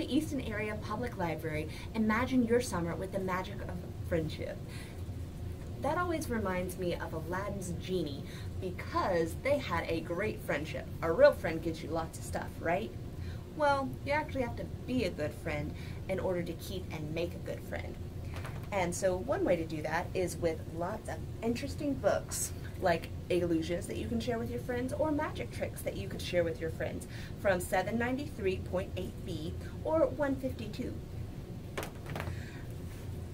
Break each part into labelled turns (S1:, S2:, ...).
S1: Area Public Library, imagine your summer with the magic of friendship. That always reminds me of Aladdin's genie because they had a great friendship. A real friend gives you lots of stuff, right? Well, you actually have to be a good friend in order to keep and make a good friend. And so one way to do that is with lots of interesting books like illusions that you can share with your friends or magic tricks that you could share with your friends from 793.8b or 152.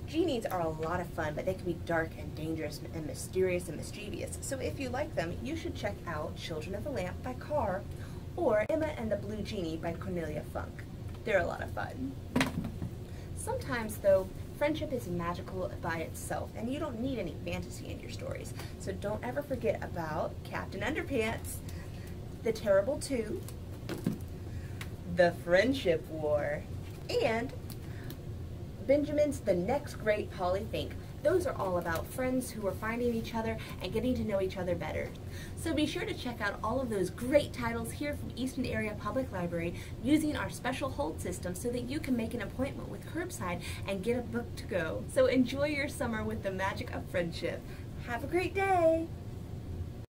S1: Genies are a lot of fun, but they can be dark and dangerous and mysterious and mischievous. So if you like them, you should check out Children of the Lamp by Kerr or Emma and the Blue Genie by Cornelia Funk. They're a lot of fun. Sometimes, though, friendship is magical by itself, and you don't need any fantasy in your stories. So don't ever forget about Captain Underpants, The Terrible Two, The Friendship War, and Benjamin's The Next Great Paulie Fink. Those are all about friends who are finding each other and getting to know each other better. So be sure to check out all of those great titles here from Easton Area Public Library using our special hold system so that you can make an appointment with Curbside and get a book to go. So enjoy your summer with the magic of friendship. Have a great day!